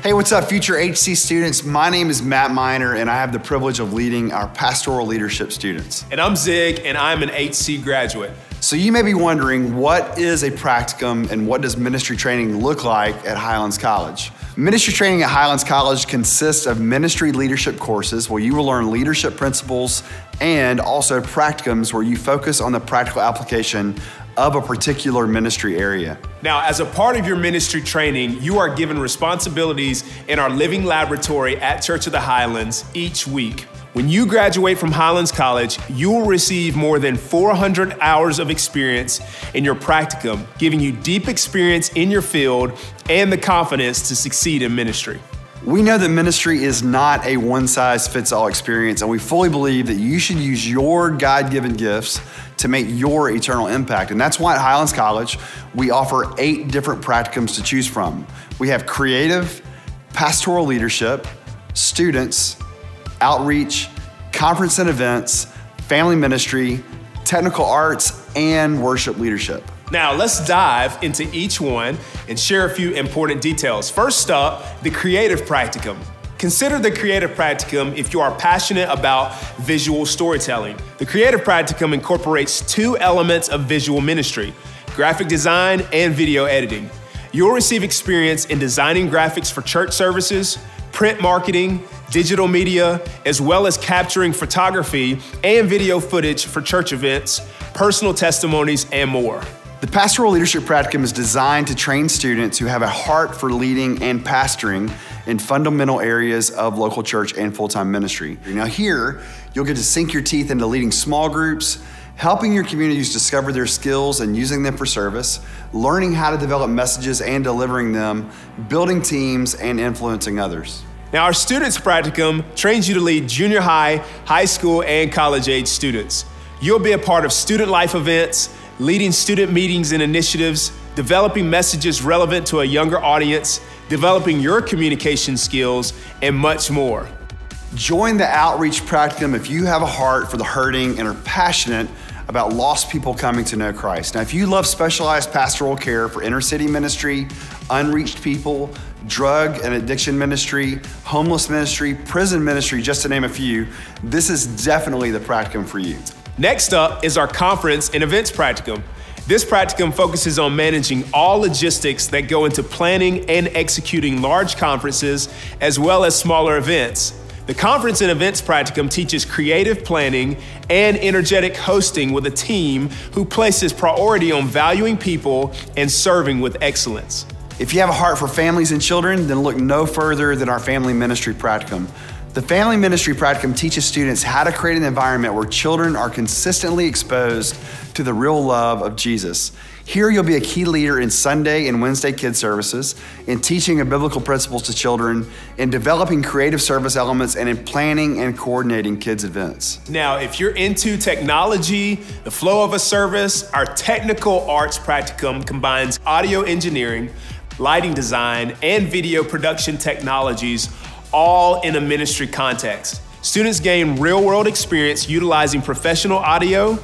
Hey, what's up, future HC students? My name is Matt Miner, and I have the privilege of leading our pastoral leadership students. And I'm Zig, and I'm an HC graduate. So, you may be wondering what is a practicum and what does ministry training look like at Highlands College? Ministry training at Highlands College consists of ministry leadership courses where you will learn leadership principles and also practicums where you focus on the practical application of a particular ministry area. Now, as a part of your ministry training, you are given responsibilities in our living laboratory at Church of the Highlands each week. When you graduate from Highlands College, you will receive more than 400 hours of experience in your practicum, giving you deep experience in your field and the confidence to succeed in ministry. We know that ministry is not a one size fits all experience, and we fully believe that you should use your God given gifts to make your eternal impact. And that's why at Highlands College, we offer eight different practicums to choose from. We have creative, pastoral leadership, students, outreach, conference and events, family ministry, technical arts, and worship leadership. Now, let's dive into each one and share a few important details. First up, the creative practicum. Consider the creative practicum if you are passionate about visual storytelling. The creative practicum incorporates two elements of visual ministry graphic design and video editing. You'll receive experience in designing graphics for church services, print marketing, digital media, as well as capturing photography and video footage for church events, personal testimonies, and more. The Pastoral Leadership Practicum is designed to train students who have a heart for leading and pastoring in fundamental areas of local church and full time ministry. Now, here, you'll get to sink your teeth into leading small groups, helping your communities discover their skills and using them for service, learning how to develop messages and delivering them, building teams, and influencing others. Now, our Students Practicum trains you to lead junior high, high school, and college age students. You'll be a part of student life events, leading student meetings and initiatives, developing messages relevant to a younger audience, developing your communication skills, and much more. Join the Outreach Practicum if you have a heart for the hurting and are passionate about lost people coming to know Christ. Now, if you love specialized pastoral care for inner city ministry, unreached people, drug and addiction ministry, homeless ministry, prison ministry, just to name a few, this is definitely the practicum for you. Next up is our conference and events practicum. This practicum focuses on managing all logistics that go into planning and executing large conferences as well as smaller events. The conference and events practicum teaches creative planning and energetic hosting with a team who places priority on valuing people and serving with excellence. If you have a heart for families and children, then look no further than our family ministry practicum. The Family Ministry Practicum teaches students how to create an environment where children are consistently exposed to the real love of Jesus. Here, you'll be a key leader in Sunday and Wednesday kids services, in teaching of biblical principles to children, in developing creative service elements, and in planning and coordinating kids' events. Now, if you're into technology, the flow of a service, our technical arts practicum combines audio engineering, lighting design, and video production technologies all in a ministry context. Students gain real world experience utilizing professional audio,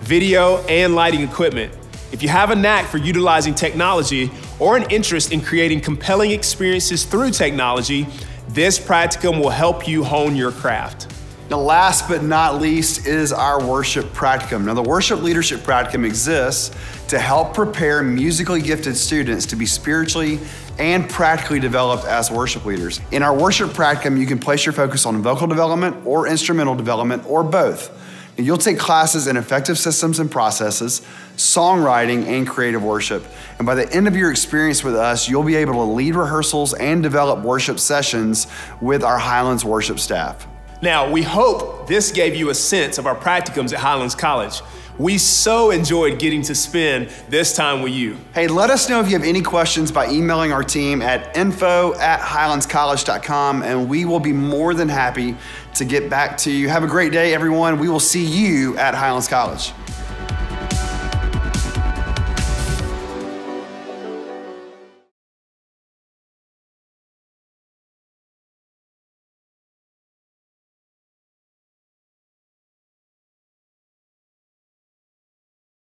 video, and lighting equipment. If you have a knack for utilizing technology or an interest in creating compelling experiences through technology, this practicum will help you hone your craft. The last but not least is our worship practicum. Now, the worship leadership practicum exists to help prepare musically gifted students to be spiritually and practically developed as worship leaders. In our worship practicum, you can place your focus on vocal development or instrumental development or both. And you'll take classes in effective systems and processes, songwriting, and creative worship. And by the end of your experience with us, you'll be able to lead rehearsals and develop worship sessions with our Highlands worship staff. Now, we hope this gave you a sense of our practicums at Highlands College. We so enjoyed getting to spend this time with you. Hey, let us know if you have any questions by emailing our team at info at highlandscollege.com, and we will be more than happy to get back to you. Have a great day, everyone. We will see you at Highlands College.